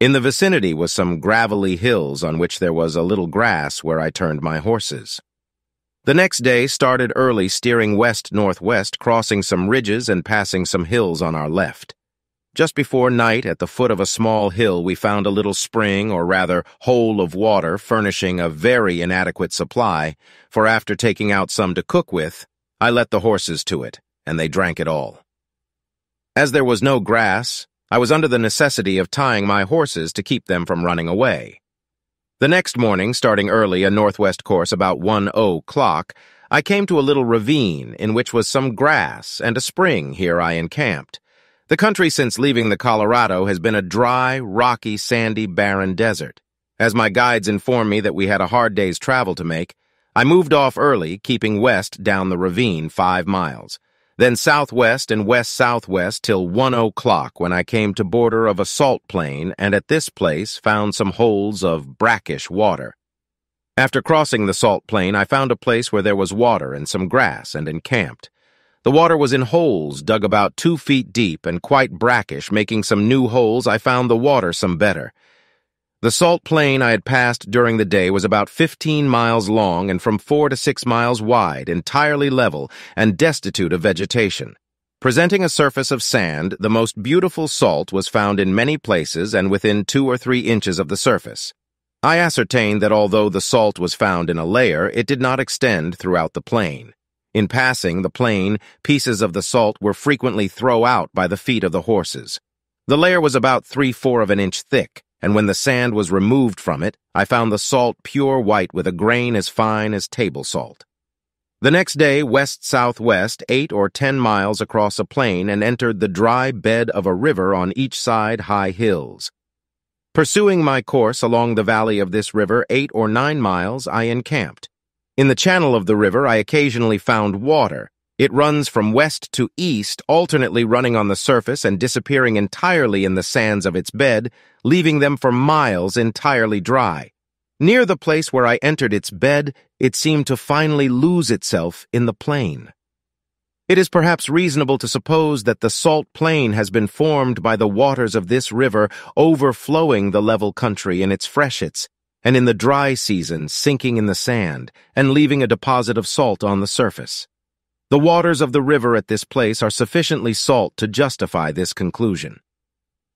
In the vicinity was some gravelly hills on which there was a little grass where I turned my horses. The next day started early steering west-northwest, crossing some ridges and passing some hills on our left. Just before night, at the foot of a small hill, we found a little spring, or rather, hole of water, furnishing a very inadequate supply, for after taking out some to cook with, I let the horses to it, and they drank it all. As there was no grass, I was under the necessity of tying my horses to keep them from running away. The next morning, starting early a northwest course about 1 o'clock, I came to a little ravine in which was some grass and a spring here I encamped. The country since leaving the Colorado has been a dry, rocky, sandy, barren desert. As my guides informed me that we had a hard day's travel to make, I moved off early, keeping west down the ravine five miles, then southwest and west-southwest till one o'clock when I came to border of a salt plain and at this place found some holes of brackish water. After crossing the salt plain, I found a place where there was water and some grass and encamped. The water was in holes dug about two feet deep and quite brackish, making some new holes I found the water some better. The salt plain I had passed during the day was about 15 miles long and from four to six miles wide, entirely level and destitute of vegetation. Presenting a surface of sand, the most beautiful salt was found in many places and within two or three inches of the surface. I ascertained that although the salt was found in a layer, it did not extend throughout the plain. In passing the plain, pieces of the salt were frequently thrown out by the feet of the horses. The layer was about three-four of an inch thick, and when the sand was removed from it, I found the salt pure white with a grain as fine as table salt. The next day, west-southwest, eight or ten miles across a plain and entered the dry bed of a river on each side high hills. Pursuing my course along the valley of this river eight or nine miles, I encamped. In the channel of the river, I occasionally found water. It runs from west to east, alternately running on the surface and disappearing entirely in the sands of its bed, leaving them for miles entirely dry. Near the place where I entered its bed, it seemed to finally lose itself in the plain. It is perhaps reasonable to suppose that the salt plain has been formed by the waters of this river overflowing the level country in its freshets, and in the dry season sinking in the sand and leaving a deposit of salt on the surface. The waters of the river at this place are sufficiently salt to justify this conclusion.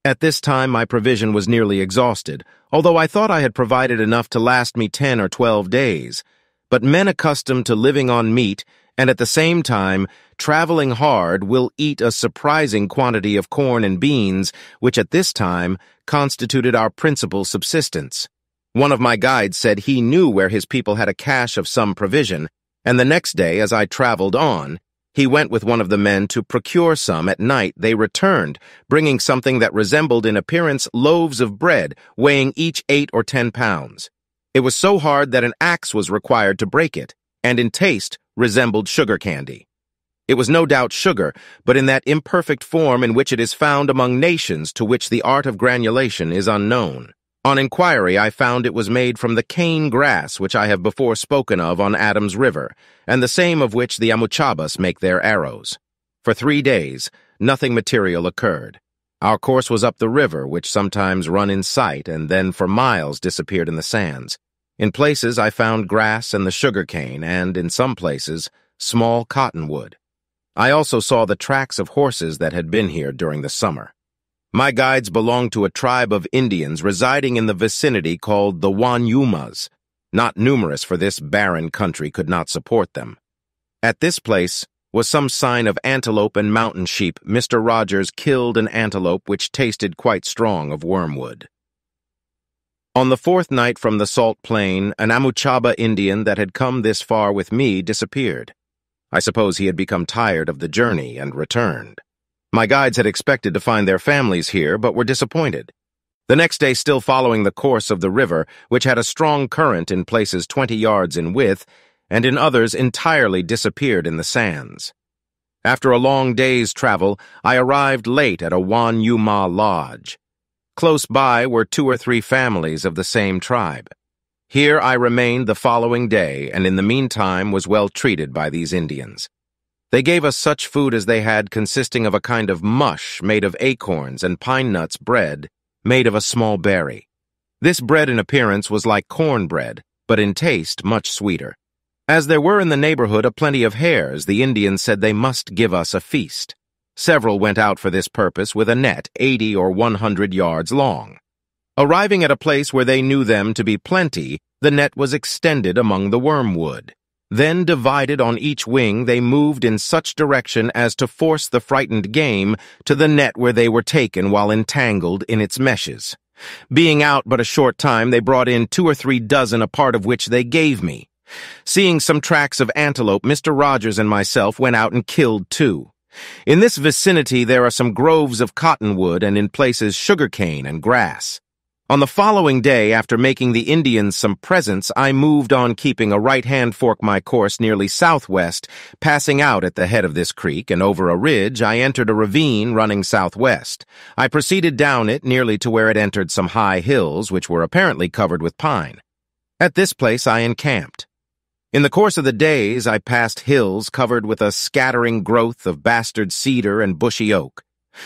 At this time my provision was nearly exhausted, although I thought I had provided enough to last me ten or twelve days. But men accustomed to living on meat and at the same time traveling hard will eat a surprising quantity of corn and beans, which at this time constituted our principal subsistence. One of my guides said he knew where his people had a cache of some provision, and the next day, as I traveled on, he went with one of the men to procure some. At night, they returned, bringing something that resembled in appearance loaves of bread, weighing each eight or ten pounds. It was so hard that an axe was required to break it, and in taste resembled sugar candy. It was no doubt sugar, but in that imperfect form in which it is found among nations to which the art of granulation is unknown. On inquiry, I found it was made from the cane grass which I have before spoken of on Adams River, and the same of which the Amuchabas make their arrows. For three days, nothing material occurred. Our course was up the river, which sometimes run in sight and then for miles disappeared in the sands. In places I found grass and the sugar cane, and, in some places, small cottonwood. I also saw the tracks of horses that had been here during the summer. My guides belonged to a tribe of Indians residing in the vicinity called the Wanyumas. Not numerous for this barren country could not support them. At this place was some sign of antelope and mountain sheep. Mr. Rogers killed an antelope which tasted quite strong of wormwood. On the fourth night from the salt plain, an Amuchaba Indian that had come this far with me disappeared. I suppose he had become tired of the journey and returned. My guides had expected to find their families here, but were disappointed. The next day, still following the course of the river, which had a strong current in places 20 yards in width, and in others entirely disappeared in the sands. After a long day's travel, I arrived late at a Wanyuma lodge. Close by were two or three families of the same tribe. Here I remained the following day, and in the meantime was well treated by these Indians. They gave us such food as they had consisting of a kind of mush made of acorns and pine nuts bread, made of a small berry. This bread in appearance was like cornbread, but in taste much sweeter. As there were in the neighborhood a plenty of hares, the Indians said they must give us a feast. Several went out for this purpose with a net 80 or 100 yards long. Arriving at a place where they knew them to be plenty, the net was extended among the wormwood. Then, divided on each wing, they moved in such direction as to force the frightened game to the net where they were taken while entangled in its meshes. Being out but a short time, they brought in two or three dozen, a part of which they gave me. Seeing some tracks of antelope, Mr. Rogers and myself went out and killed two. In this vicinity there are some groves of cottonwood and in places sugar cane and grass. On the following day, after making the Indians some presents, I moved on keeping a right-hand fork my course nearly southwest, passing out at the head of this creek, and over a ridge I entered a ravine running southwest. I proceeded down it nearly to where it entered some high hills, which were apparently covered with pine. At this place I encamped. In the course of the days, I passed hills covered with a scattering growth of bastard cedar and bushy oak.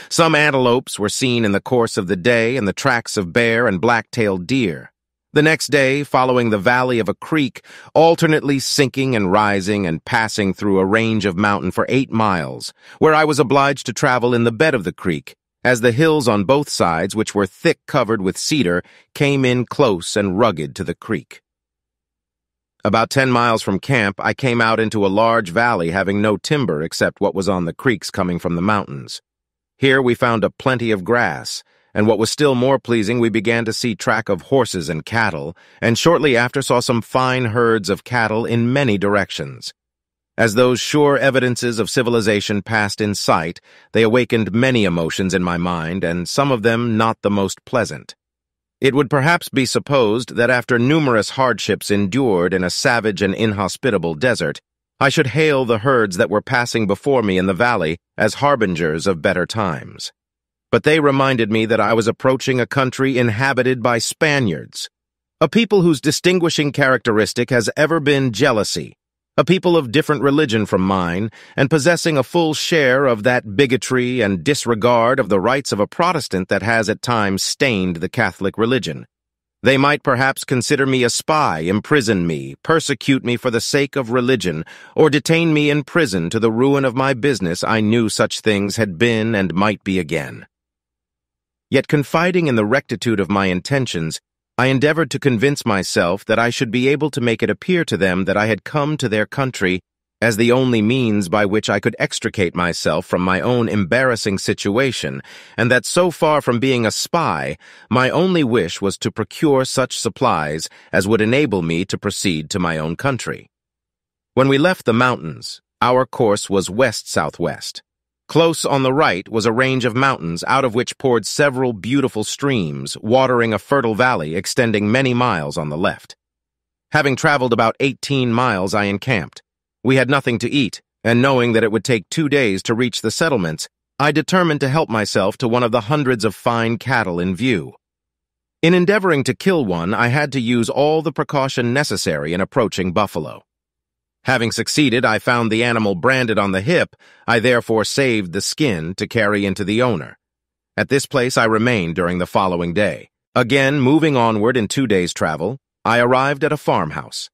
Some antelopes were seen in the course of the day and the tracks of bear and black-tailed deer. The next day, following the valley of a creek, alternately sinking and rising and passing through a range of mountain for eight miles, where I was obliged to travel in the bed of the creek, as the hills on both sides, which were thick covered with cedar, came in close and rugged to the creek. About ten miles from camp, I came out into a large valley having no timber except what was on the creeks coming from the mountains. Here we found a plenty of grass, and what was still more pleasing, we began to see track of horses and cattle, and shortly after saw some fine herds of cattle in many directions. As those sure evidences of civilization passed in sight, they awakened many emotions in my mind, and some of them not the most pleasant. It would perhaps be supposed that after numerous hardships endured in a savage and inhospitable desert, I should hail the herds that were passing before me in the valley as harbingers of better times. But they reminded me that I was approaching a country inhabited by Spaniards, a people whose distinguishing characteristic has ever been jealousy, a people of different religion from mine, and possessing a full share of that bigotry and disregard of the rights of a Protestant that has at times stained the Catholic religion. They might perhaps consider me a spy, imprison me, persecute me for the sake of religion, or detain me in prison to the ruin of my business I knew such things had been and might be again. Yet confiding in the rectitude of my intentions, I endeavored to convince myself that I should be able to make it appear to them that I had come to their country as the only means by which I could extricate myself from my own embarrassing situation, and that so far from being a spy, my only wish was to procure such supplies as would enable me to proceed to my own country. When we left the mountains, our course was west-southwest. Close on the right was a range of mountains out of which poured several beautiful streams, watering a fertile valley extending many miles on the left. Having traveled about 18 miles, I encamped. We had nothing to eat, and knowing that it would take two days to reach the settlements, I determined to help myself to one of the hundreds of fine cattle in view. In endeavoring to kill one, I had to use all the precaution necessary in approaching buffalo. Having succeeded, I found the animal branded on the hip, I therefore saved the skin to carry into the owner. At this place I remained during the following day. Again, moving onward in two days' travel, I arrived at a farmhouse.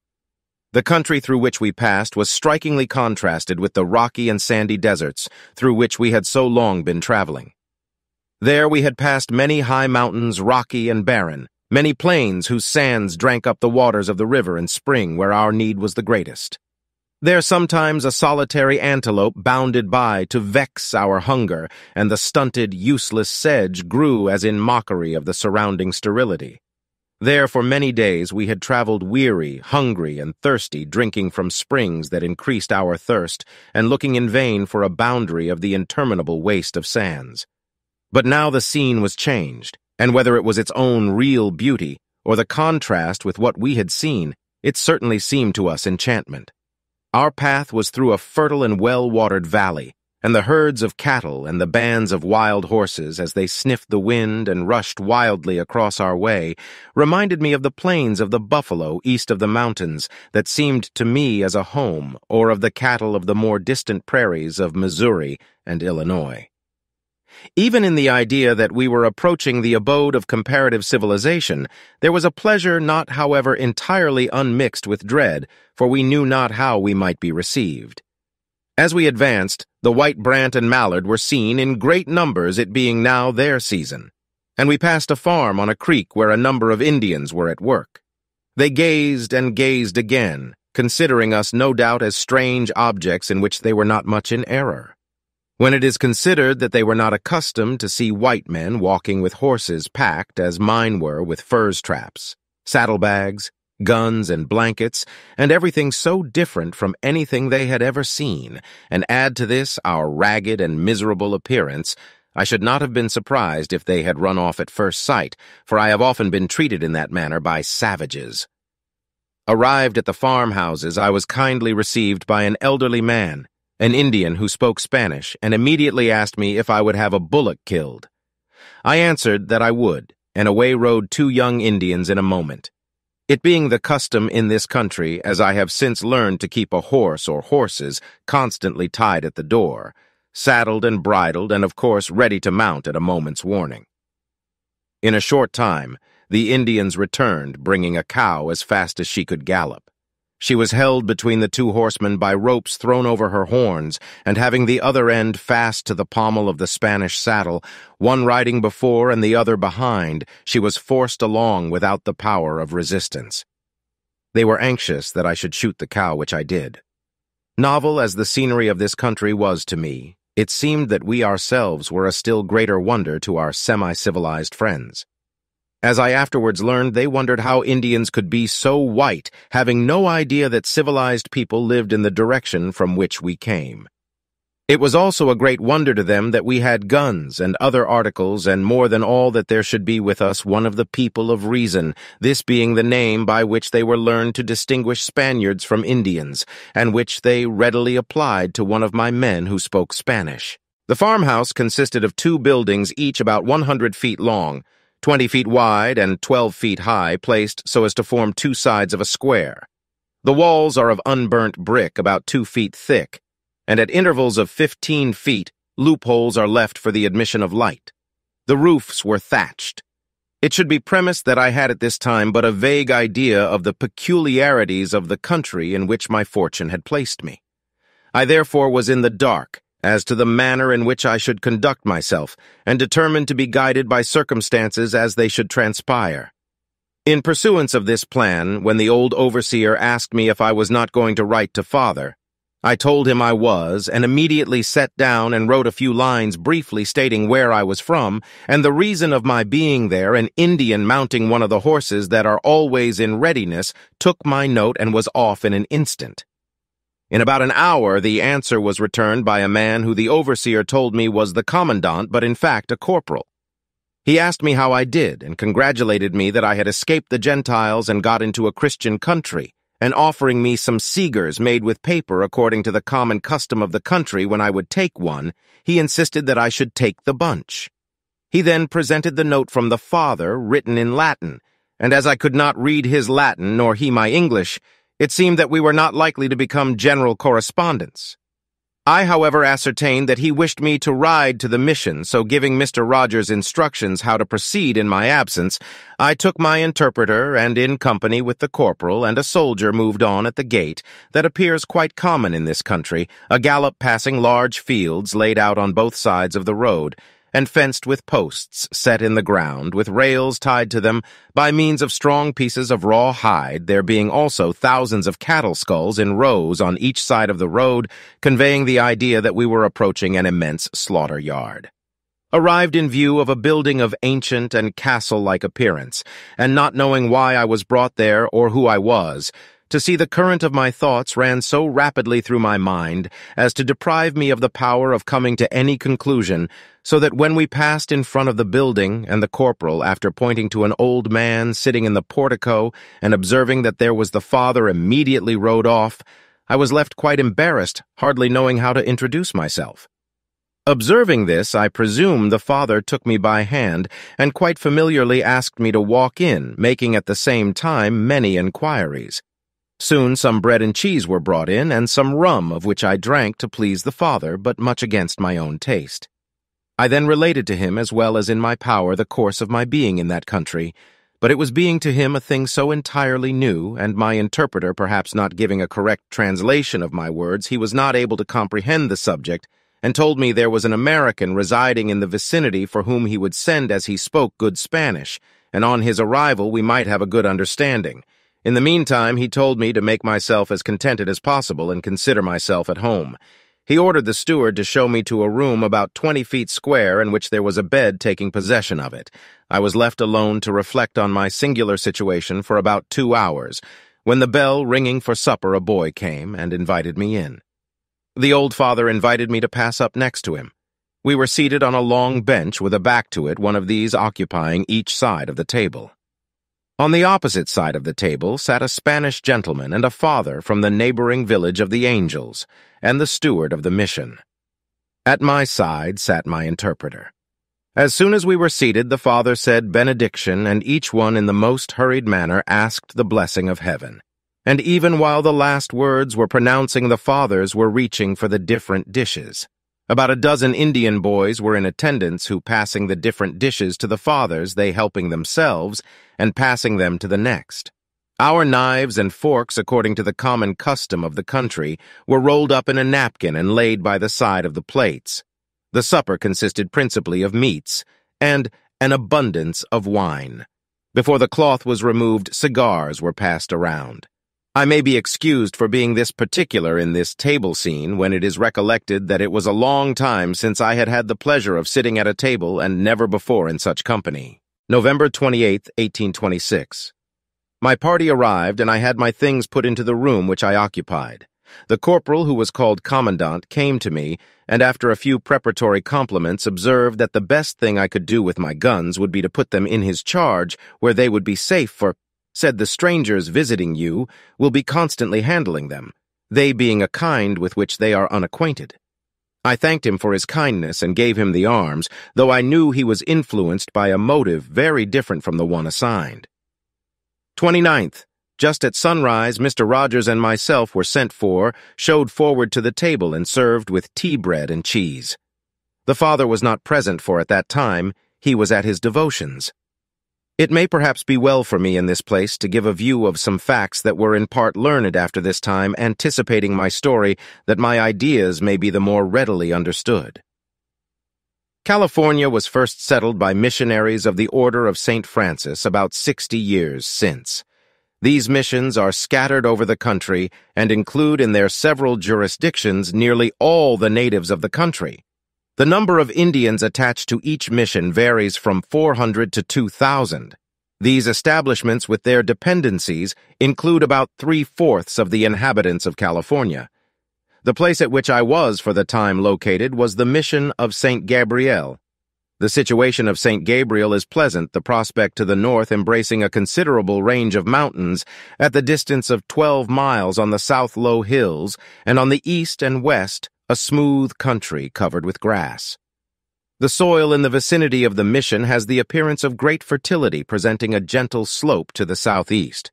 The country through which we passed was strikingly contrasted with the rocky and sandy deserts through which we had so long been traveling. There we had passed many high mountains, rocky and barren, many plains whose sands drank up the waters of the river in spring where our need was the greatest. There sometimes a solitary antelope bounded by to vex our hunger, and the stunted, useless sedge grew as in mockery of the surrounding sterility. There for many days we had traveled weary, hungry, and thirsty, drinking from springs that increased our thirst, and looking in vain for a boundary of the interminable waste of sands. But now the scene was changed, and whether it was its own real beauty, or the contrast with what we had seen, it certainly seemed to us enchantment. Our path was through a fertile and well-watered valley, and the herds of cattle and the bands of wild horses as they sniffed the wind and rushed wildly across our way reminded me of the plains of the buffalo east of the mountains that seemed to me as a home or of the cattle of the more distant prairies of Missouri and Illinois. Even in the idea that we were approaching the abode of comparative civilization, there was a pleasure not, however, entirely unmixed with dread, for we knew not how we might be received. As we advanced, the white brant and mallard were seen in great numbers, it being now their season, and we passed a farm on a creek where a number of Indians were at work. They gazed and gazed again, considering us no doubt as strange objects in which they were not much in error. When it is considered that they were not accustomed to see white men walking with horses packed as mine were with furs traps, saddlebags, guns and blankets, and everything so different from anything they had ever seen, and add to this our ragged and miserable appearance, I should not have been surprised if they had run off at first sight, for I have often been treated in that manner by savages. Arrived at the farmhouses, I was kindly received by an elderly man, an Indian who spoke Spanish, and immediately asked me if I would have a bullock killed. I answered that I would, and away rode two young Indians in a moment. It being the custom in this country, as I have since learned to keep a horse or horses constantly tied at the door, saddled and bridled, and of course ready to mount at a moment's warning. In a short time, the Indians returned, bringing a cow as fast as she could gallop. She was held between the two horsemen by ropes thrown over her horns, and having the other end fast to the pommel of the Spanish saddle, one riding before and the other behind, she was forced along without the power of resistance. They were anxious that I should shoot the cow, which I did. Novel as the scenery of this country was to me, it seemed that we ourselves were a still greater wonder to our semi-civilized friends. As I afterwards learned, they wondered how Indians could be so white, having no idea that civilized people lived in the direction from which we came. It was also a great wonder to them that we had guns and other articles, and more than all that there should be with us one of the people of reason, this being the name by which they were learned to distinguish Spaniards from Indians, and which they readily applied to one of my men who spoke Spanish. The farmhouse consisted of two buildings, each about 100 feet long, 20 feet wide and 12 feet high, placed so as to form two sides of a square. The walls are of unburnt brick about two feet thick, and at intervals of 15 feet, loopholes are left for the admission of light. The roofs were thatched. It should be premised that I had at this time but a vague idea of the peculiarities of the country in which my fortune had placed me. I therefore was in the dark, as to the manner in which I should conduct myself, and determined to be guided by circumstances as they should transpire. In pursuance of this plan, when the old overseer asked me if I was not going to write to father, I told him I was, and immediately sat down and wrote a few lines briefly stating where I was from, and the reason of my being there, an Indian mounting one of the horses that are always in readiness, took my note and was off in an instant. In about an hour, the answer was returned by a man who the overseer told me was the commandant, but in fact a corporal. He asked me how I did, and congratulated me that I had escaped the Gentiles and got into a Christian country, and offering me some cigars made with paper according to the common custom of the country when I would take one, he insisted that I should take the bunch. He then presented the note from the father, written in Latin, and as I could not read his Latin nor he my English, it seemed that we were not likely to become general correspondents. I, however, ascertained that he wished me to ride to the mission, so giving Mr. Rogers instructions how to proceed in my absence, I took my interpreter and, in company with the corporal and a soldier, moved on at the gait that appears quite common in this country, a gallop passing large fields laid out on both sides of the road, and fenced with posts set in the ground, with rails tied to them by means of strong pieces of raw hide, there being also thousands of cattle skulls in rows on each side of the road, conveying the idea that we were approaching an immense slaughter yard. Arrived in view of a building of ancient and castle-like appearance, and not knowing why I was brought there or who I was, to see the current of my thoughts ran so rapidly through my mind as to deprive me of the power of coming to any conclusion, so that when we passed in front of the building and the corporal, after pointing to an old man sitting in the portico and observing that there was the father, immediately rode off, I was left quite embarrassed, hardly knowing how to introduce myself. Observing this, I presume the father took me by hand and quite familiarly asked me to walk in, making at the same time many inquiries. Soon some bread and cheese were brought in, and some rum, of which I drank to please the father, but much against my own taste. I then related to him as well as in my power the course of my being in that country, but it was being to him a thing so entirely new, and my interpreter perhaps not giving a correct translation of my words, he was not able to comprehend the subject, and told me there was an American residing in the vicinity for whom he would send as he spoke good Spanish, and on his arrival we might have a good understanding. In the meantime, he told me to make myself as contented as possible and consider myself at home. He ordered the steward to show me to a room about 20 feet square in which there was a bed taking possession of it. I was left alone to reflect on my singular situation for about two hours, when the bell ringing for supper a boy came and invited me in. The old father invited me to pass up next to him. We were seated on a long bench with a back to it, one of these occupying each side of the table. On the opposite side of the table sat a Spanish gentleman and a father from the neighboring village of the Angels, and the steward of the mission. At my side sat my interpreter. As soon as we were seated, the father said benediction, and each one in the most hurried manner asked the blessing of heaven. And even while the last words were pronouncing, the fathers were reaching for the different dishes. About a dozen Indian boys were in attendance who passing the different dishes to the fathers, they helping themselves, and passing them to the next. Our knives and forks, according to the common custom of the country, were rolled up in a napkin and laid by the side of the plates. The supper consisted principally of meats, and an abundance of wine. Before the cloth was removed, cigars were passed around. I may be excused for being this particular in this table scene when it is recollected that it was a long time since I had had the pleasure of sitting at a table and never before in such company. November 28, 1826. My party arrived and I had my things put into the room which I occupied. The corporal, who was called commandant, came to me, and after a few preparatory compliments observed that the best thing I could do with my guns would be to put them in his charge, where they would be safe for said the strangers visiting you will be constantly handling them, they being a kind with which they are unacquainted. I thanked him for his kindness and gave him the arms, though I knew he was influenced by a motive very different from the one assigned. 29th. Just at sunrise, Mr. Rogers and myself were sent for, showed forward to the table and served with tea bread and cheese. The father was not present for at that time, he was at his devotions. It may perhaps be well for me in this place to give a view of some facts that were in part learned after this time, anticipating my story, that my ideas may be the more readily understood. California was first settled by missionaries of the Order of St. Francis about 60 years since. These missions are scattered over the country and include in their several jurisdictions nearly all the natives of the country. The number of Indians attached to each mission varies from 400 to 2,000. These establishments with their dependencies include about three-fourths of the inhabitants of California. The place at which I was for the time located was the mission of St. Gabriel. The situation of St. Gabriel is pleasant, the prospect to the north embracing a considerable range of mountains at the distance of 12 miles on the south low hills, and on the east and west a smooth country covered with grass. The soil in the vicinity of the mission has the appearance of great fertility, presenting a gentle slope to the southeast.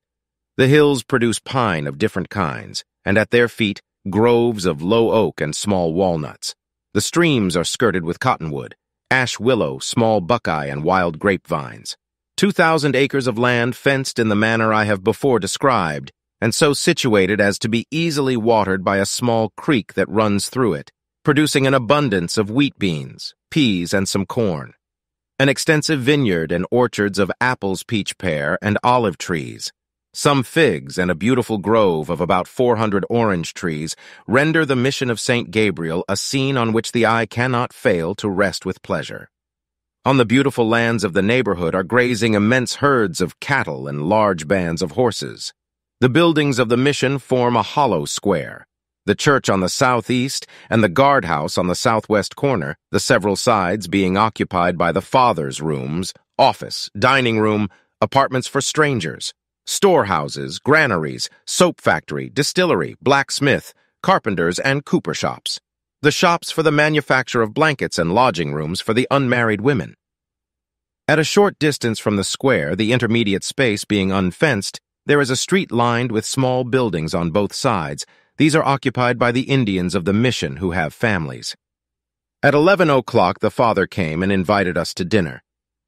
The hills produce pine of different kinds, and at their feet, groves of low oak and small walnuts. The streams are skirted with cottonwood, ash willow, small buckeye, and wild grapevines. Two thousand acres of land fenced in the manner I have before described, and so situated as to be easily watered by a small creek that runs through it, producing an abundance of wheat beans, peas, and some corn. An extensive vineyard and orchards of apples, peach, pear, and olive trees, some figs, and a beautiful grove of about 400 orange trees render the mission of St. Gabriel a scene on which the eye cannot fail to rest with pleasure. On the beautiful lands of the neighborhood are grazing immense herds of cattle and large bands of horses. The buildings of the mission form a hollow square. The church on the southeast and the guardhouse on the southwest corner, the several sides being occupied by the father's rooms, office, dining room, apartments for strangers, storehouses, granaries, soap factory, distillery, blacksmith, carpenters, and cooper shops. The shops for the manufacture of blankets and lodging rooms for the unmarried women. At a short distance from the square, the intermediate space being unfenced, there is a street lined with small buildings on both sides. These are occupied by the Indians of the mission who have families. At 11 o'clock, the father came and invited us to dinner.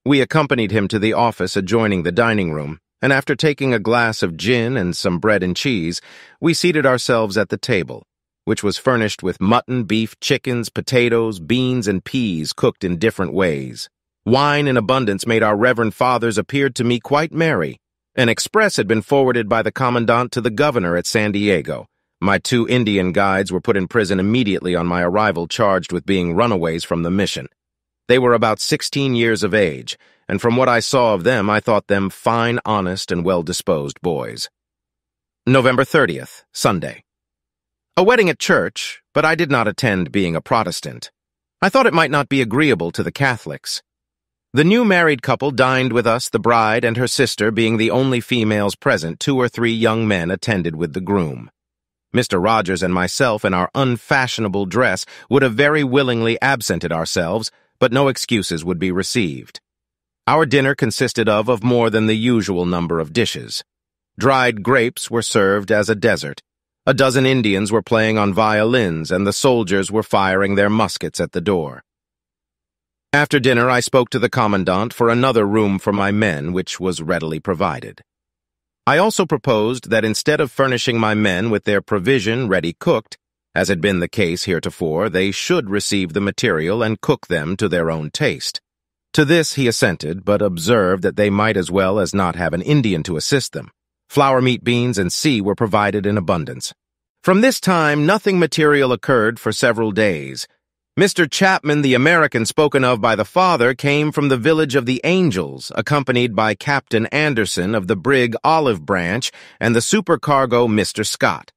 We accompanied him to the office adjoining the dining room, and after taking a glass of gin and some bread and cheese, we seated ourselves at the table, which was furnished with mutton, beef, chickens, potatoes, beans, and peas cooked in different ways. Wine in abundance made our reverend fathers appear to me quite merry. An express had been forwarded by the commandant to the governor at San Diego, my two Indian guides were put in prison immediately on my arrival charged with being runaways from the mission. They were about 16 years of age, and from what I saw of them, I thought them fine, honest, and well-disposed boys. November 30th, Sunday. A wedding at church, but I did not attend being a Protestant. I thought it might not be agreeable to the Catholics. The new married couple dined with us, the bride and her sister being the only females present, two or three young men attended with the groom. Mr. Rogers and myself in our unfashionable dress would have very willingly absented ourselves, but no excuses would be received. Our dinner consisted of of more than the usual number of dishes. Dried grapes were served as a dessert. A dozen Indians were playing on violins, and the soldiers were firing their muskets at the door. After dinner, I spoke to the commandant for another room for my men, which was readily provided. I also proposed that instead of furnishing my men with their provision ready cooked, as had been the case heretofore, they should receive the material and cook them to their own taste. To this he assented, but observed that they might as well as not have an Indian to assist them. Flour, meat, beans, and sea were provided in abundance. From this time, nothing material occurred for several days, Mr. Chapman, the American spoken of by the father, came from the village of the Angels, accompanied by Captain Anderson of the brig Olive Branch and the supercargo Mr. Scott.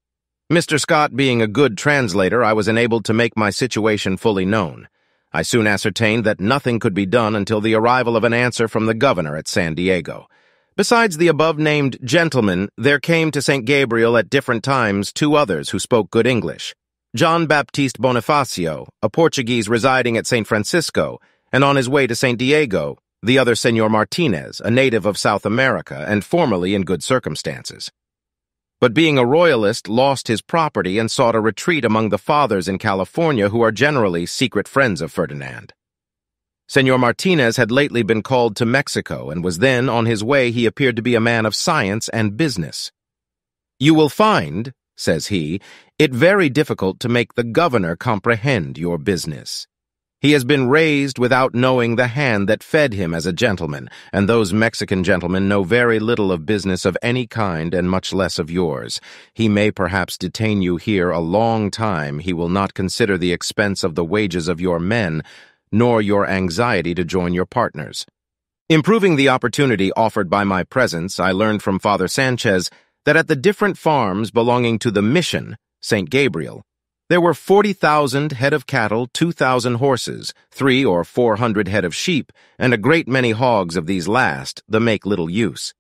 Mr. Scott being a good translator, I was enabled to make my situation fully known. I soon ascertained that nothing could be done until the arrival of an answer from the governor at San Diego. Besides the above-named gentlemen, there came to St. Gabriel at different times two others who spoke good English. John Baptiste Bonifacio, a Portuguese residing at St. Francisco, and on his way to St. Diego, the other Senor Martinez, a native of South America and formerly in good circumstances. But being a royalist, lost his property and sought a retreat among the fathers in California who are generally secret friends of Ferdinand. Senor Martinez had lately been called to Mexico and was then on his way he appeared to be a man of science and business. You will find, says he, it very difficult to make the governor comprehend your business. He has been raised without knowing the hand that fed him as a gentleman, and those Mexican gentlemen know very little of business of any kind and much less of yours. He may perhaps detain you here a long time. He will not consider the expense of the wages of your men, nor your anxiety to join your partners. Improving the opportunity offered by my presence, I learned from Father Sanchez that at the different farms belonging to the mission, St. Gabriel, there were 40,000 head of cattle, 2,000 horses, three or four hundred head of sheep, and a great many hogs of these last, the make little use.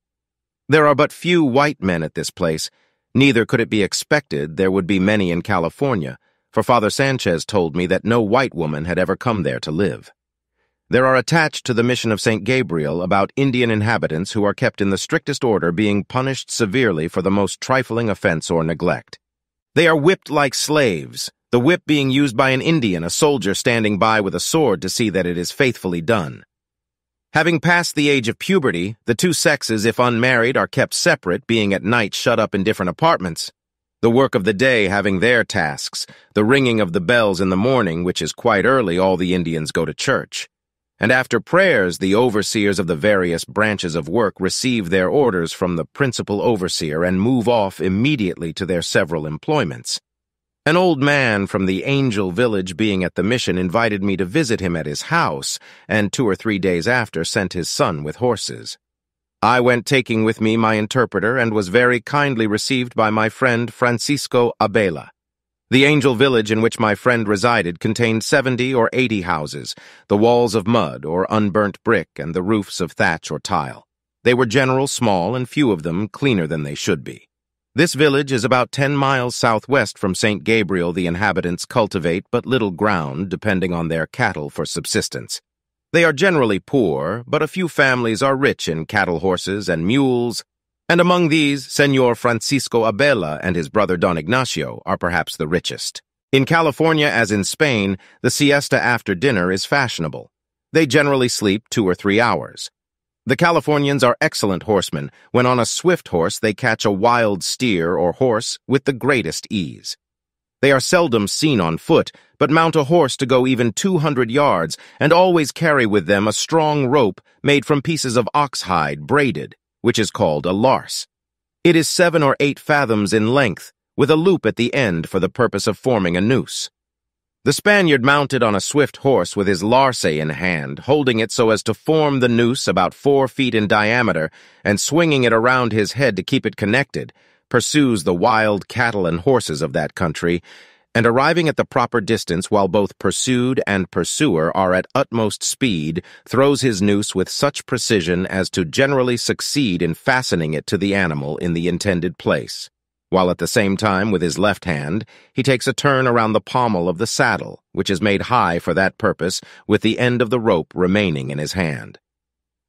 There are but few white men at this place, neither could it be expected there would be many in California, for Father Sanchez told me that no white woman had ever come there to live. There are attached to the mission of St. Gabriel about Indian inhabitants who are kept in the strictest order being punished severely for the most trifling offense or neglect. They are whipped like slaves, the whip being used by an Indian, a soldier standing by with a sword to see that it is faithfully done. Having passed the age of puberty, the two sexes, if unmarried, are kept separate, being at night shut up in different apartments. The work of the day having their tasks, the ringing of the bells in the morning, which is quite early, all the Indians go to church and after prayers the overseers of the various branches of work receive their orders from the principal overseer and move off immediately to their several employments. An old man from the Angel village being at the mission invited me to visit him at his house, and two or three days after sent his son with horses. I went taking with me my interpreter and was very kindly received by my friend Francisco Abela. The angel village in which my friend resided contained 70 or 80 houses, the walls of mud or unburnt brick and the roofs of thatch or tile. They were general small and few of them cleaner than they should be. This village is about 10 miles southwest from St. Gabriel. The inhabitants cultivate but little ground, depending on their cattle for subsistence. They are generally poor, but a few families are rich in cattle horses and mules, and among these, Senor Francisco Abela and his brother Don Ignacio are perhaps the richest. In California, as in Spain, the siesta after dinner is fashionable. They generally sleep two or three hours. The Californians are excellent horsemen. When on a swift horse, they catch a wild steer or horse with the greatest ease. They are seldom seen on foot, but mount a horse to go even 200 yards and always carry with them a strong rope made from pieces of oxhide braided, which is called a larse. It is seven or eight fathoms in length, with a loop at the end for the purpose of forming a noose. The Spaniard mounted on a swift horse with his larse in hand, holding it so as to form the noose about four feet in diameter and swinging it around his head to keep it connected, pursues the wild cattle and horses of that country, and arriving at the proper distance while both pursued and pursuer are at utmost speed, throws his noose with such precision as to generally succeed in fastening it to the animal in the intended place while at the same time with his left hand he takes a turn around the pommel of the saddle, which is made high for that purpose, with the end of the rope remaining in his hand.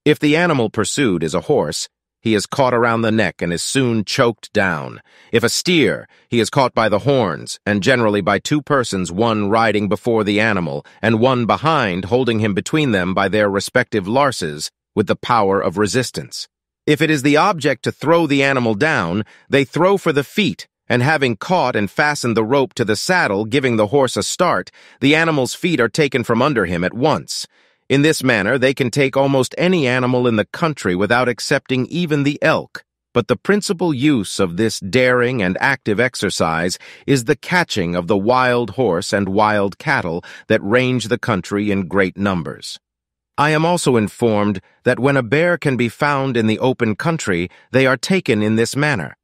If the animal pursued is a horse, he is caught around the neck and is soon choked down. If a steer, he is caught by the horns, and generally by two persons, one riding before the animal, and one behind holding him between them by their respective larses, with the power of resistance. If it is the object to throw the animal down, they throw for the feet, and having caught and fastened the rope to the saddle, giving the horse a start, the animal's feet are taken from under him at once. In this manner, they can take almost any animal in the country without excepting even the elk. But the principal use of this daring and active exercise is the catching of the wild horse and wild cattle that range the country in great numbers. I am also informed that when a bear can be found in the open country, they are taken in this manner.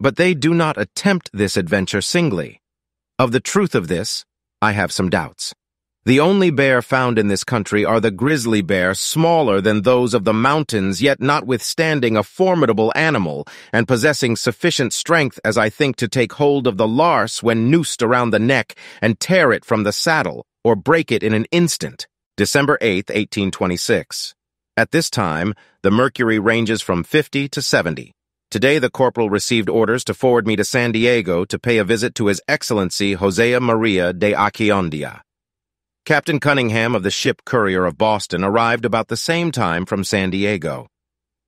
But they do not attempt this adventure singly. Of the truth of this, I have some doubts. The only bear found in this country are the grizzly bear, smaller than those of the mountains, yet notwithstanding a formidable animal, and possessing sufficient strength, as I think, to take hold of the larse when noosed around the neck and tear it from the saddle, or break it in an instant. December 8, 1826. At this time, the mercury ranges from 50 to 70. Today, the corporal received orders to forward me to San Diego to pay a visit to His Excellency José Maria de Echeandía. Captain Cunningham of the ship Courier of Boston arrived about the same time from San Diego.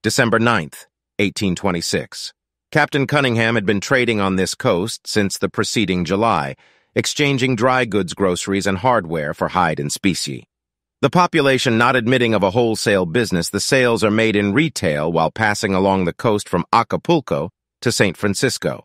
December 9th, 1826. Captain Cunningham had been trading on this coast since the preceding July, exchanging dry goods groceries and hardware for hide and specie. The population not admitting of a wholesale business, the sales are made in retail while passing along the coast from Acapulco to St. Francisco.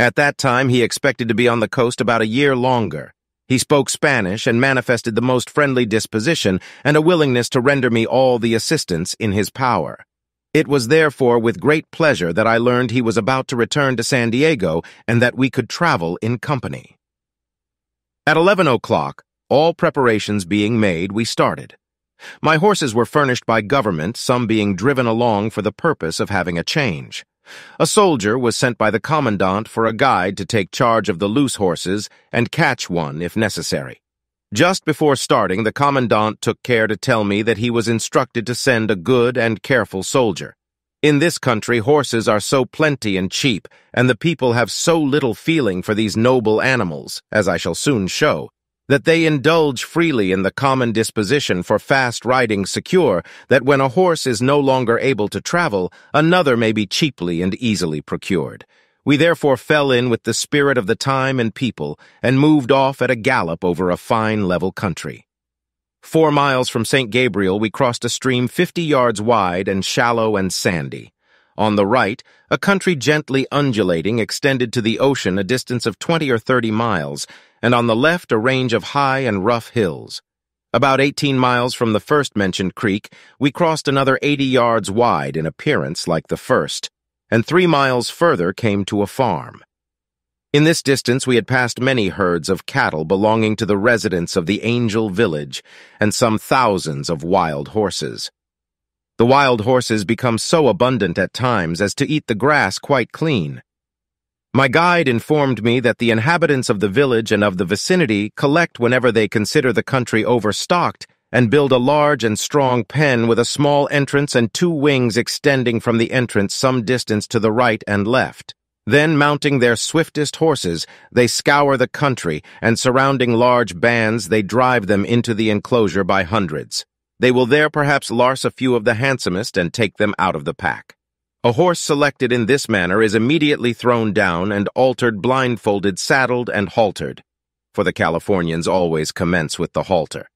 At that time, he expected to be on the coast about a year longer. He spoke Spanish and manifested the most friendly disposition and a willingness to render me all the assistance in his power. It was therefore with great pleasure that I learned he was about to return to San Diego and that we could travel in company. At 11 o'clock, all preparations being made, we started. My horses were furnished by government, some being driven along for the purpose of having a change. A soldier was sent by the commandant for a guide to take charge of the loose horses and catch one if necessary. Just before starting, the commandant took care to tell me that he was instructed to send a good and careful soldier. In this country, horses are so plenty and cheap, and the people have so little feeling for these noble animals, as I shall soon show, that they indulge freely in the common disposition for fast riding secure, that when a horse is no longer able to travel, another may be cheaply and easily procured. We therefore fell in with the spirit of the time and people, and moved off at a gallop over a fine level country. Four miles from St. Gabriel, we crossed a stream fifty yards wide and shallow and sandy. On the right, a country gently undulating extended to the ocean a distance of twenty or thirty miles, and on the left a range of high and rough hills. About 18 miles from the first mentioned creek, we crossed another 80 yards wide in appearance like the first, and three miles further came to a farm. In this distance we had passed many herds of cattle belonging to the residents of the Angel Village, and some thousands of wild horses. The wild horses become so abundant at times as to eat the grass quite clean, my guide informed me that the inhabitants of the village and of the vicinity collect whenever they consider the country overstocked and build a large and strong pen with a small entrance and two wings extending from the entrance some distance to the right and left. Then, mounting their swiftest horses, they scour the country, and surrounding large bands, they drive them into the enclosure by hundreds. They will there perhaps larse a few of the handsomest and take them out of the pack. A horse selected in this manner is immediately thrown down and altered blindfolded, saddled, and haltered, for the Californians always commence with the halter.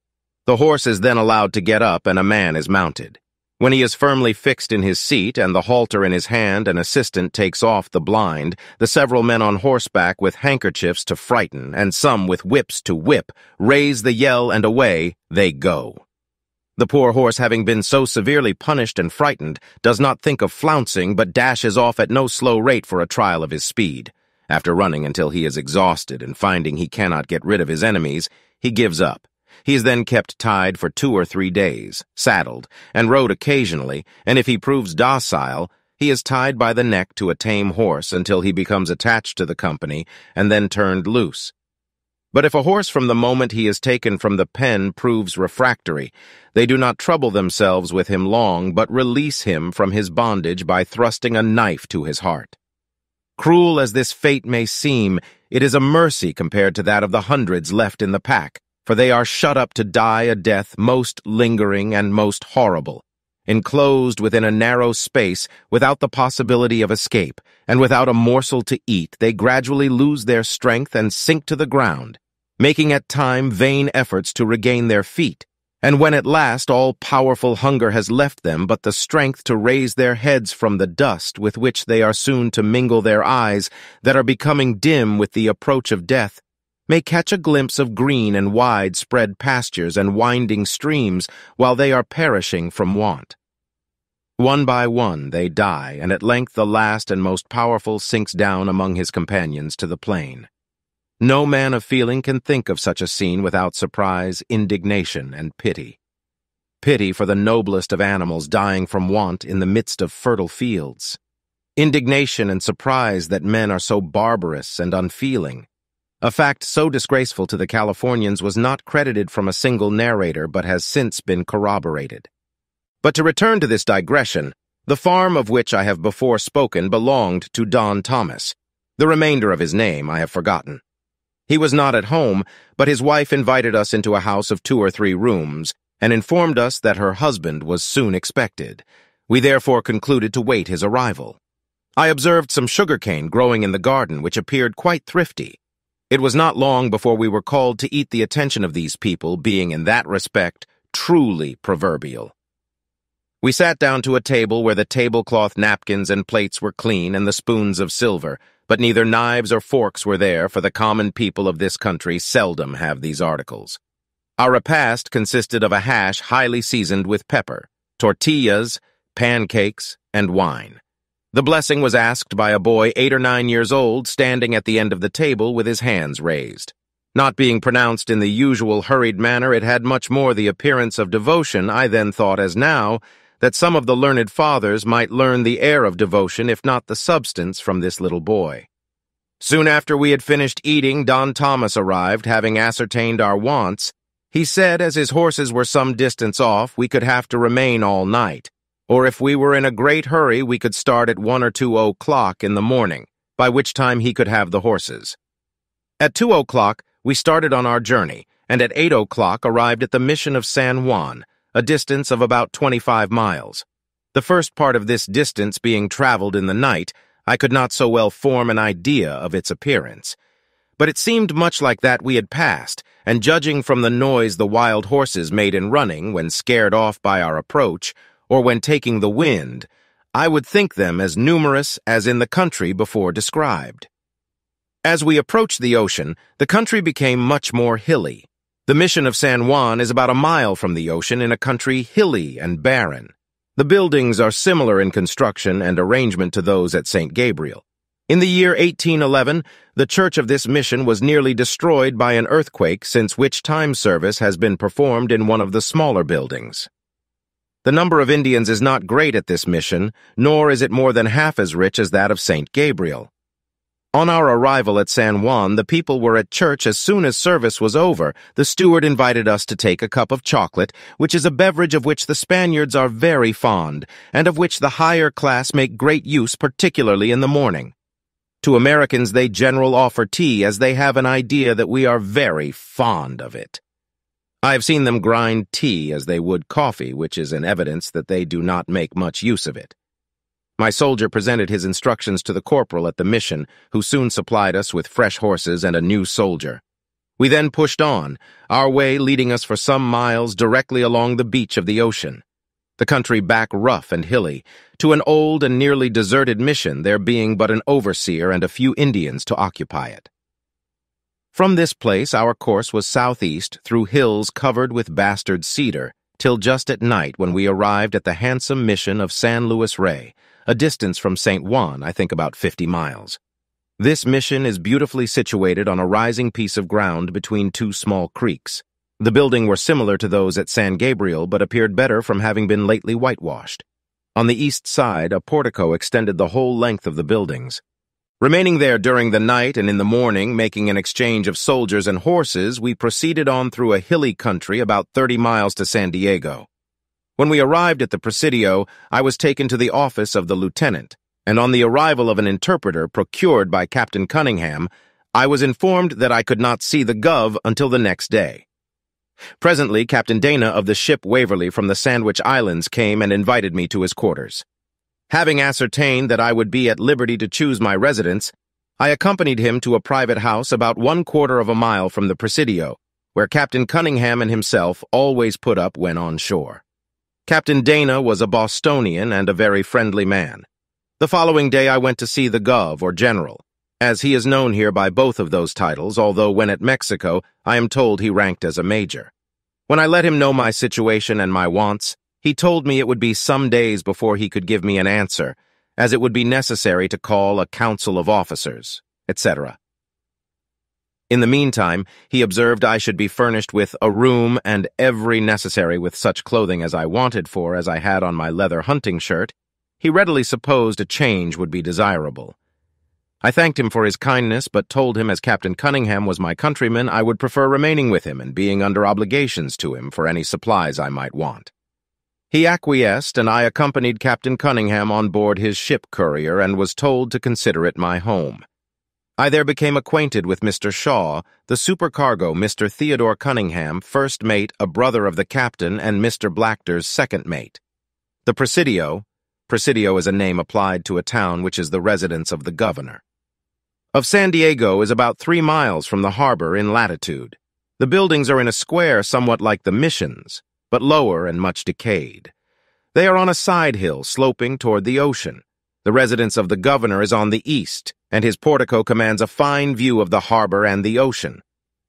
The horse is then allowed to get up and a man is mounted. When he is firmly fixed in his seat and the halter in his hand, an assistant takes off the blind, the several men on horseback with handkerchiefs to frighten and some with whips to whip, raise the yell and away they go. The poor horse, having been so severely punished and frightened, does not think of flouncing, but dashes off at no slow rate for a trial of his speed. After running until he is exhausted and finding he cannot get rid of his enemies, he gives up. He is then kept tied for two or three days, saddled, and rode occasionally, and if he proves docile, he is tied by the neck to a tame horse until he becomes attached to the company and then turned loose. But if a horse from the moment he is taken from the pen proves refractory, they do not trouble themselves with him long, but release him from his bondage by thrusting a knife to his heart. Cruel as this fate may seem, it is a mercy compared to that of the hundreds left in the pack, for they are shut up to die a death most lingering and most horrible, enclosed within a narrow space without the possibility of escape, and without a morsel to eat, they gradually lose their strength and sink to the ground, making at time vain efforts to regain their feet, and when at last all powerful hunger has left them but the strength to raise their heads from the dust with which they are soon to mingle their eyes that are becoming dim with the approach of death, may catch a glimpse of green and wide-spread pastures and winding streams while they are perishing from want. One by one they die, and at length the last and most powerful sinks down among his companions to the plain. No man of feeling can think of such a scene without surprise, indignation, and pity. Pity for the noblest of animals dying from want in the midst of fertile fields. Indignation and surprise that men are so barbarous and unfeeling. A fact so disgraceful to the Californians was not credited from a single narrator but has since been corroborated. But to return to this digression, the farm of which I have before spoken belonged to Don Thomas. The remainder of his name I have forgotten. He was not at home, but his wife invited us into a house of two or three rooms and informed us that her husband was soon expected. We therefore concluded to wait his arrival. I observed some sugarcane growing in the garden which appeared quite thrifty. It was not long before we were called to eat the attention of these people, being in that respect truly proverbial. We sat down to a table where the tablecloth napkins and plates were clean and the spoons of silver, but neither knives or forks were there, for the common people of this country seldom have these articles. Our repast consisted of a hash highly seasoned with pepper, tortillas, pancakes, and wine. The blessing was asked by a boy eight or nine years old standing at the end of the table with his hands raised. Not being pronounced in the usual hurried manner, it had much more the appearance of devotion, I then thought as now, that some of the learned fathers might learn the air of devotion, if not the substance, from this little boy. Soon after we had finished eating, Don Thomas arrived, having ascertained our wants. He said as his horses were some distance off, we could have to remain all night, or if we were in a great hurry, we could start at one or two o'clock in the morning, by which time he could have the horses. At two o'clock, we started on our journey, and at eight o'clock arrived at the mission of San Juan, a distance of about 25 miles. The first part of this distance being traveled in the night, I could not so well form an idea of its appearance. But it seemed much like that we had passed, and judging from the noise the wild horses made in running when scared off by our approach, or when taking the wind, I would think them as numerous as in the country before described. As we approached the ocean, the country became much more hilly, the mission of San Juan is about a mile from the ocean in a country hilly and barren. The buildings are similar in construction and arrangement to those at St. Gabriel. In the year 1811, the church of this mission was nearly destroyed by an earthquake since which time service has been performed in one of the smaller buildings. The number of Indians is not great at this mission, nor is it more than half as rich as that of St. Gabriel. On our arrival at San Juan, the people were at church as soon as service was over. The steward invited us to take a cup of chocolate, which is a beverage of which the Spaniards are very fond, and of which the higher class make great use, particularly in the morning. To Americans, they general offer tea as they have an idea that we are very fond of it. I have seen them grind tea as they would coffee, which is an evidence that they do not make much use of it. My soldier presented his instructions to the corporal at the mission, who soon supplied us with fresh horses and a new soldier. We then pushed on, our way leading us for some miles directly along the beach of the ocean. The country back rough and hilly, to an old and nearly deserted mission, there being but an overseer and a few Indians to occupy it. From this place our course was southeast through hills covered with bastard cedar, till just at night when we arrived at the handsome mission of San Luis Rey, a distance from St. Juan, I think about 50 miles. This mission is beautifully situated on a rising piece of ground between two small creeks. The building were similar to those at San Gabriel, but appeared better from having been lately whitewashed. On the east side, a portico extended the whole length of the buildings. Remaining there during the night and in the morning, making an exchange of soldiers and horses, we proceeded on through a hilly country about 30 miles to San Diego. When we arrived at the Presidio, I was taken to the office of the lieutenant, and on the arrival of an interpreter procured by Captain Cunningham, I was informed that I could not see the Gov until the next day. Presently, Captain Dana of the ship Waverly from the Sandwich Islands came and invited me to his quarters. Having ascertained that I would be at liberty to choose my residence, I accompanied him to a private house about one quarter of a mile from the Presidio, where Captain Cunningham and himself always put up when on shore. Captain Dana was a Bostonian and a very friendly man. The following day I went to see the Gov, or General, as he is known here by both of those titles, although when at Mexico, I am told he ranked as a major. When I let him know my situation and my wants, he told me it would be some days before he could give me an answer, as it would be necessary to call a council of officers, etc. In the meantime, he observed I should be furnished with a room and every necessary with such clothing as I wanted for as I had on my leather hunting shirt, he readily supposed a change would be desirable. I thanked him for his kindness, but told him as Captain Cunningham was my countryman, I would prefer remaining with him and being under obligations to him for any supplies I might want. He acquiesced, and I accompanied Captain Cunningham on board his ship courier and was told to consider it my home. I there became acquainted with Mr. Shaw, the supercargo Mr. Theodore Cunningham, first mate, a brother of the captain, and Mr. Blackter's second mate. The Presidio, Presidio is a name applied to a town which is the residence of the governor. Of San Diego is about three miles from the harbor in latitude. The buildings are in a square somewhat like the missions, but lower and much decayed. They are on a side hill sloping toward the ocean. The residence of the governor is on the east, and his portico commands a fine view of the harbor and the ocean.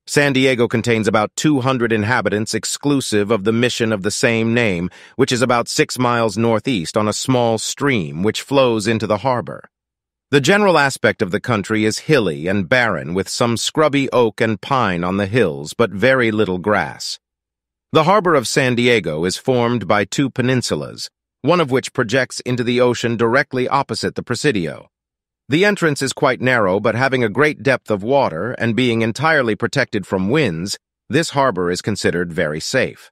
San Diego contains about 200 inhabitants exclusive of the mission of the same name, which is about six miles northeast on a small stream which flows into the harbor. The general aspect of the country is hilly and barren with some scrubby oak and pine on the hills, but very little grass. The harbor of San Diego is formed by two peninsulas, one of which projects into the ocean directly opposite the Presidio. The entrance is quite narrow, but having a great depth of water and being entirely protected from winds, this harbor is considered very safe.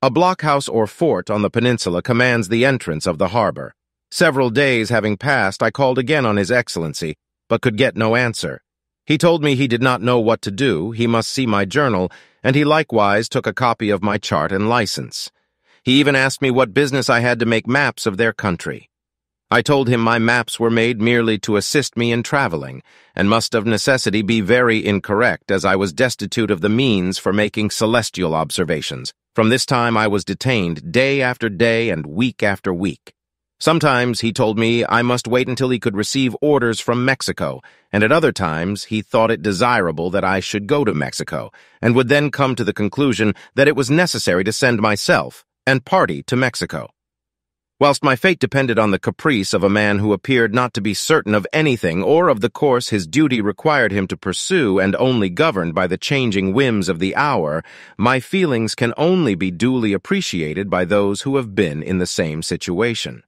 A blockhouse or fort on the peninsula commands the entrance of the harbor. Several days having passed, I called again on His Excellency, but could get no answer. He told me he did not know what to do, he must see my journal, and he likewise took a copy of my chart and license. He even asked me what business I had to make maps of their country. I told him my maps were made merely to assist me in traveling, and must of necessity be very incorrect, as I was destitute of the means for making celestial observations. From this time I was detained day after day and week after week. Sometimes, he told me, I must wait until he could receive orders from Mexico, and at other times he thought it desirable that I should go to Mexico, and would then come to the conclusion that it was necessary to send myself and party to Mexico. Whilst my fate depended on the caprice of a man who appeared not to be certain of anything or of the course his duty required him to pursue and only governed by the changing whims of the hour, my feelings can only be duly appreciated by those who have been in the same situation.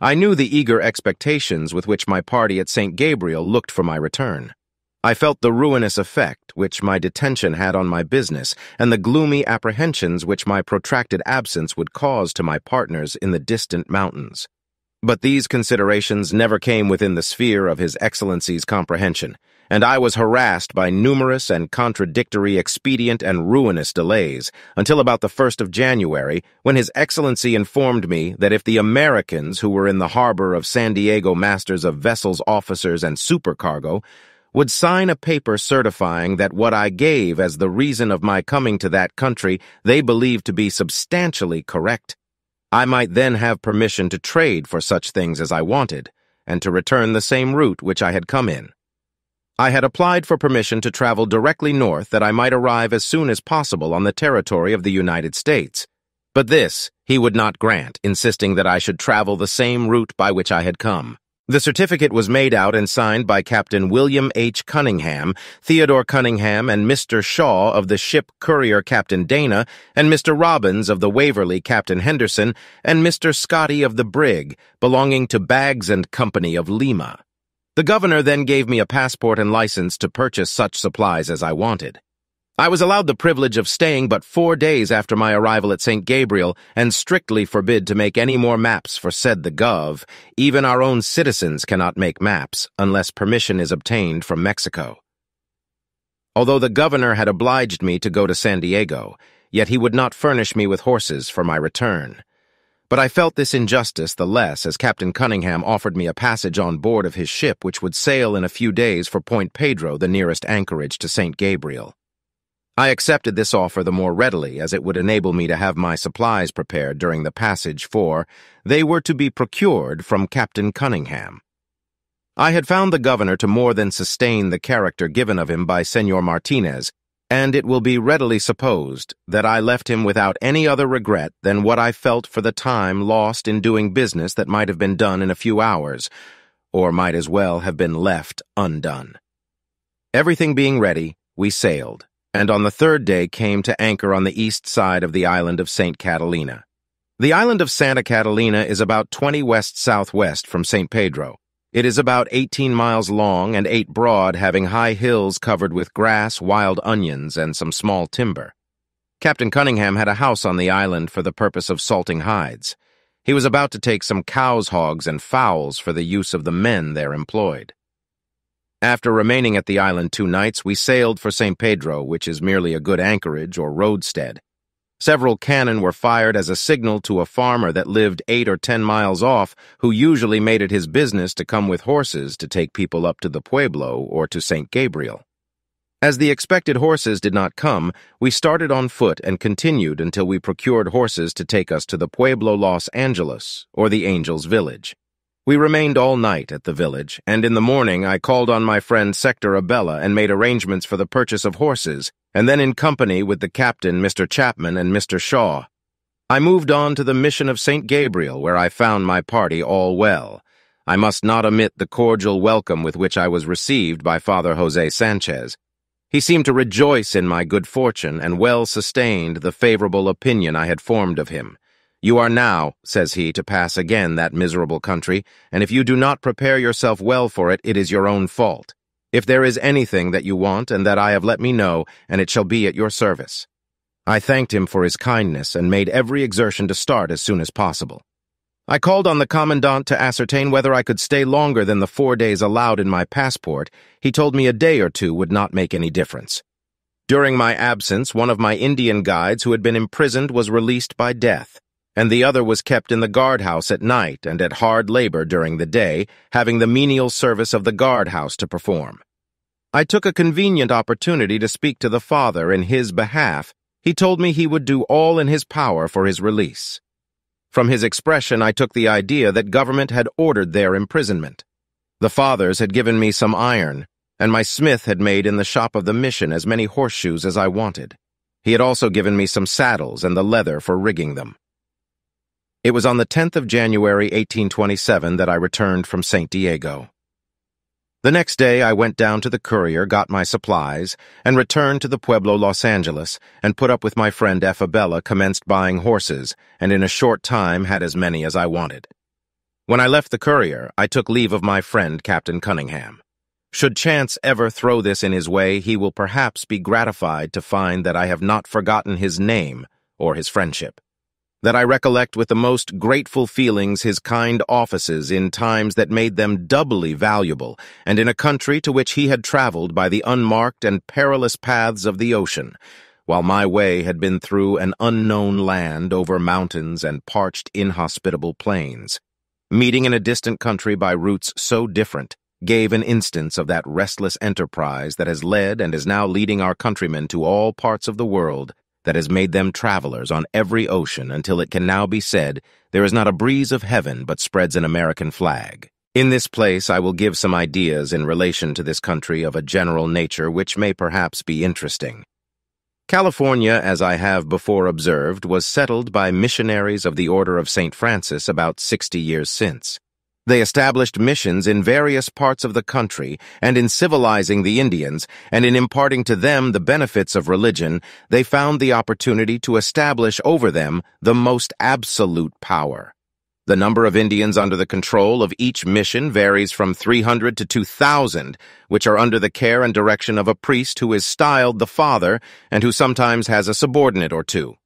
I knew the eager expectations with which my party at St. Gabriel looked for my return. I felt the ruinous effect which my detention had on my business and the gloomy apprehensions which my protracted absence would cause to my partners in the distant mountains. But these considerations never came within the sphere of His Excellency's comprehension, and I was harassed by numerous and contradictory expedient and ruinous delays until about the 1st of January, when His Excellency informed me that if the Americans who were in the harbor of San Diego masters of vessels, officers, and supercargo would sign a paper certifying that what I gave as the reason of my coming to that country they believed to be substantially correct, I might then have permission to trade for such things as I wanted, and to return the same route which I had come in. I had applied for permission to travel directly north that I might arrive as soon as possible on the territory of the United States. But this he would not grant, insisting that I should travel the same route by which I had come. The certificate was made out and signed by Captain William H. Cunningham, Theodore Cunningham, and Mr. Shaw of the ship Courier Captain Dana, and Mr. Robbins of the Waverly Captain Henderson, and Mr. Scotty of the brig, belonging to Baggs and Company of Lima. The governor then gave me a passport and license to purchase such supplies as I wanted. I was allowed the privilege of staying but four days after my arrival at St. Gabriel and strictly forbid to make any more maps for said the Gov. Even our own citizens cannot make maps unless permission is obtained from Mexico. Although the governor had obliged me to go to San Diego, yet he would not furnish me with horses for my return. But I felt this injustice the less as Captain Cunningham offered me a passage on board of his ship which would sail in a few days for Point Pedro, the nearest anchorage to St. Gabriel. I accepted this offer the more readily as it would enable me to have my supplies prepared during the passage for they were to be procured from Captain Cunningham. I had found the governor to more than sustain the character given of him by Senor Martinez, and it will be readily supposed that I left him without any other regret than what I felt for the time lost in doing business that might have been done in a few hours, or might as well have been left undone. Everything being ready, we sailed, and on the third day came to anchor on the east side of the island of St. Catalina. The island of Santa Catalina is about 20 west-southwest from St. Pedro, it is about 18 miles long and 8 broad, having high hills covered with grass, wild onions, and some small timber. Captain Cunningham had a house on the island for the purpose of salting hides. He was about to take some cows, hogs, and fowls for the use of the men there employed. After remaining at the island two nights, we sailed for St. Pedro, which is merely a good anchorage or roadstead. Several cannon were fired as a signal to a farmer that lived eight or ten miles off, who usually made it his business to come with horses to take people up to the Pueblo or to St. Gabriel. As the expected horses did not come, we started on foot and continued until we procured horses to take us to the Pueblo Los Angeles, or the Angels Village. We remained all night at the village, and in the morning I called on my friend Sector Abella and made arrangements for the purchase of horses, and then in company with the captain, Mr. Chapman, and Mr. Shaw. I moved on to the mission of St. Gabriel, where I found my party all well. I must not omit the cordial welcome with which I was received by Father Jose Sanchez. He seemed to rejoice in my good fortune and well sustained the favorable opinion I had formed of him. You are now, says he, to pass again that miserable country, and if you do not prepare yourself well for it, it is your own fault. If there is anything that you want and that I have let me know, and it shall be at your service. I thanked him for his kindness and made every exertion to start as soon as possible. I called on the commandant to ascertain whether I could stay longer than the four days allowed in my passport. He told me a day or two would not make any difference. During my absence, one of my Indian guides who had been imprisoned was released by death, and the other was kept in the guardhouse at night and at hard labor during the day, having the menial service of the guardhouse to perform. I took a convenient opportunity to speak to the father in his behalf. He told me he would do all in his power for his release. From his expression, I took the idea that government had ordered their imprisonment. The fathers had given me some iron, and my smith had made in the shop of the mission as many horseshoes as I wanted. He had also given me some saddles and the leather for rigging them. It was on the 10th of January, 1827, that I returned from St. Diego. The next day, I went down to the courier, got my supplies, and returned to the Pueblo Los Angeles, and put up with my friend Effabella, commenced buying horses, and in a short time had as many as I wanted. When I left the courier, I took leave of my friend Captain Cunningham. Should chance ever throw this in his way, he will perhaps be gratified to find that I have not forgotten his name or his friendship. That I recollect with the most grateful feelings his kind offices in times that made them doubly valuable, and in a country to which he had traveled by the unmarked and perilous paths of the ocean, while my way had been through an unknown land over mountains and parched inhospitable plains. Meeting in a distant country by routes so different gave an instance of that restless enterprise that has led and is now leading our countrymen to all parts of the world that has made them travelers on every ocean until it can now be said there is not a breeze of heaven but spreads an American flag. In this place I will give some ideas in relation to this country of a general nature which may perhaps be interesting. California, as I have before observed, was settled by missionaries of the Order of St. Francis about sixty years since. They established missions in various parts of the country, and in civilizing the Indians, and in imparting to them the benefits of religion, they found the opportunity to establish over them the most absolute power. The number of Indians under the control of each mission varies from 300 to 2,000, which are under the care and direction of a priest who is styled the father and who sometimes has a subordinate or two.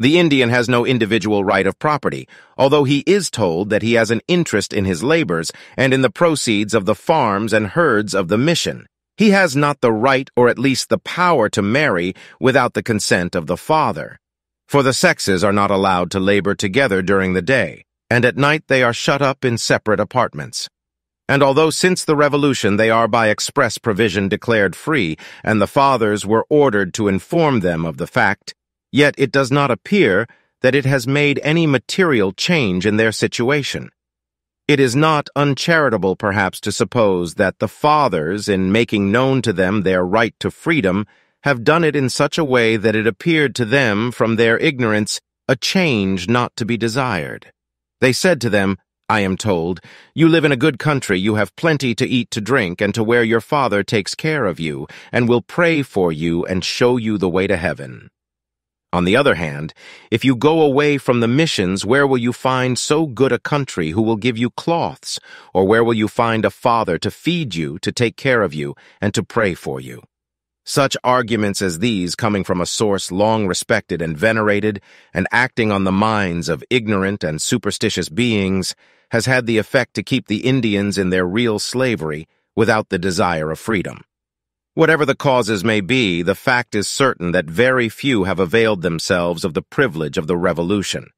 The Indian has no individual right of property, although he is told that he has an interest in his labors and in the proceeds of the farms and herds of the mission. He has not the right or at least the power to marry without the consent of the father. For the sexes are not allowed to labor together during the day, and at night they are shut up in separate apartments. And although since the Revolution they are by express provision declared free, and the fathers were ordered to inform them of the fact, Yet it does not appear that it has made any material change in their situation. It is not uncharitable, perhaps, to suppose that the fathers, in making known to them their right to freedom, have done it in such a way that it appeared to them, from their ignorance, a change not to be desired. They said to them, I am told, You live in a good country, you have plenty to eat, to drink, and to where your father takes care of you, and will pray for you and show you the way to heaven. On the other hand, if you go away from the missions, where will you find so good a country who will give you cloths? Or where will you find a father to feed you, to take care of you, and to pray for you? Such arguments as these, coming from a source long respected and venerated, and acting on the minds of ignorant and superstitious beings, has had the effect to keep the Indians in their real slavery without the desire of freedom. Whatever the causes may be, the fact is certain that very few have availed themselves of the privilege of the revolution.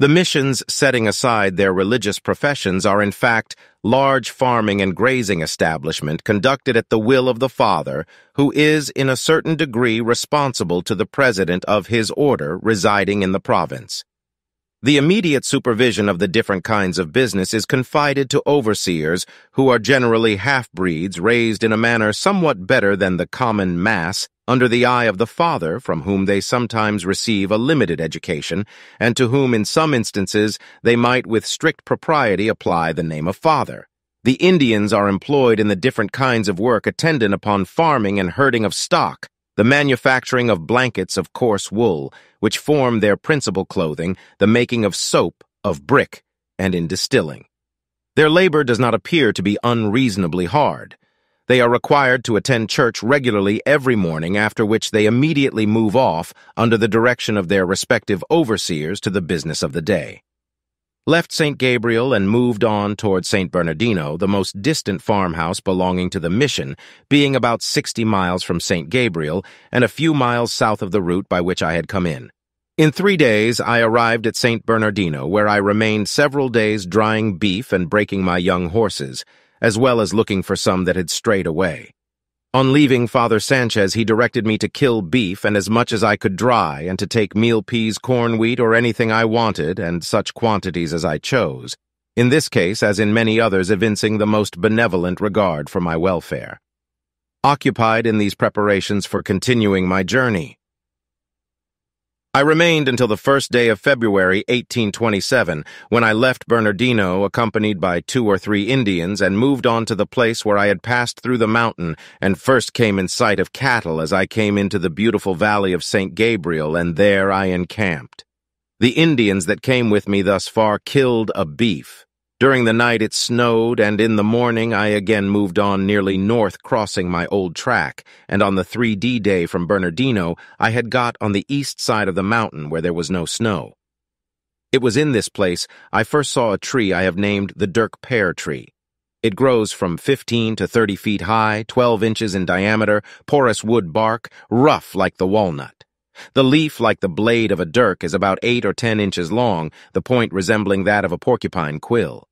The missions, setting aside their religious professions, are in fact large farming and grazing establishment conducted at the will of the Father, who is in a certain degree responsible to the president of his order residing in the province. The immediate supervision of the different kinds of business is confided to overseers who are generally half-breeds raised in a manner somewhat better than the common mass under the eye of the father from whom they sometimes receive a limited education and to whom in some instances they might with strict propriety apply the name of father. The Indians are employed in the different kinds of work attendant upon farming and herding of stock, the manufacturing of blankets of coarse wool, which form their principal clothing, the making of soap, of brick, and in distilling. Their labor does not appear to be unreasonably hard. They are required to attend church regularly every morning, after which they immediately move off under the direction of their respective overseers to the business of the day left St. Gabriel and moved on toward St. Bernardino, the most distant farmhouse belonging to the mission, being about 60 miles from St. Gabriel and a few miles south of the route by which I had come in. In three days, I arrived at St. Bernardino, where I remained several days drying beef and breaking my young horses, as well as looking for some that had strayed away. On leaving Father Sanchez, he directed me to kill beef and as much as I could dry, and to take meal peas, corn wheat, or anything I wanted, and such quantities as I chose. In this case, as in many others, evincing the most benevolent regard for my welfare. Occupied in these preparations for continuing my journey, I remained until the first day of February 1827, when I left Bernardino accompanied by two or three Indians and moved on to the place where I had passed through the mountain and first came in sight of cattle as I came into the beautiful valley of St. Gabriel, and there I encamped. The Indians that came with me thus far killed a beef, during the night it snowed, and in the morning I again moved on nearly north crossing my old track, and on the 3D day from Bernardino I had got on the east side of the mountain where there was no snow. It was in this place I first saw a tree I have named the Dirk pear tree. It grows from 15 to 30 feet high, 12 inches in diameter, porous wood bark, rough like the walnut. The leaf, like the blade of a dirk, is about 8 or 10 inches long, the point resembling that of a porcupine quill.